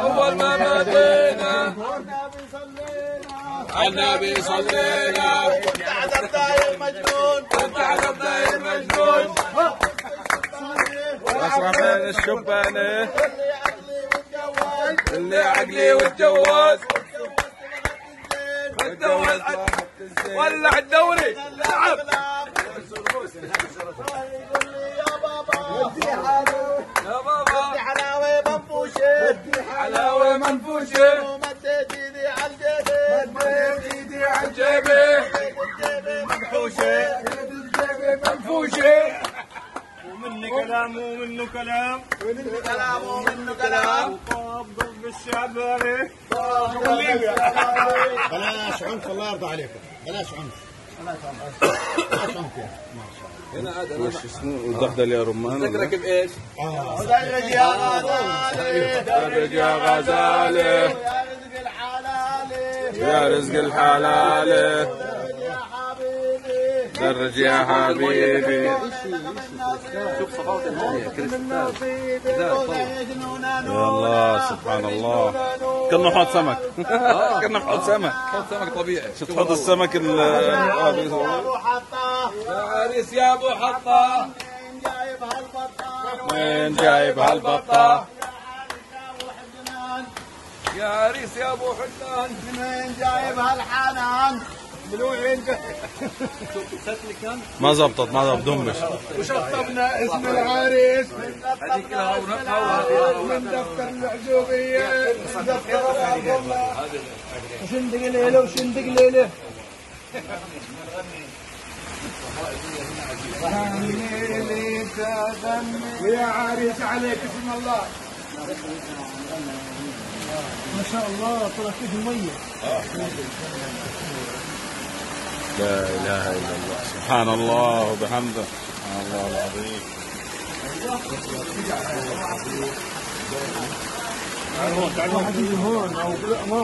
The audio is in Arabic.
أول ما بدينا النبي صلينا. كنت عذب داير مجنون كنت على بداية مجنون مسرح بين الشبانة. اللي عقلي واتجوز اللي عقلي واتجوز اتجوز ولع الدوري لعب منفوشه حلاوة منفوشة ومديت ايدي على الجيبين مديت ايدي على جيبي الجيبين مدحوشه منفوشة ومنه كلام ومنه كلام. منه كلام ومنه كلام ضرب الشعب عليه بلاش عنف الله يرضى عليكم. بلاش عنف. عنف يا وش اسمه ودخدل يا رمان ركب إيش؟ ودرج يا غزالي درج يا غزالة يا رزق الحلالي يا رزق الحلالة درج يا حبيبي. يا حبيبي يا الله سبحان الله كنا نحط سمك. كنا نحط سمك. حط سمك طبيعي. شو تحط السمك ال أبو حطة. يا عريس يا أبو حطة. من جايب هالبطة؟ وين جايب هالبطه يا عريس يا أبو حنان. من جايب هالحنان. ما زبطت ما زبط دمش وشطبنا اسم العريس من دفتر العزوبية دفتر وشندق ليلة وشندق ليلة. ليلي تغني ويا عريس عليك اسم الله. ما شاء الله طلع كيف المية لا إله إلا الله. سبحان الله وبحمده. سبحان الله العظيم. هون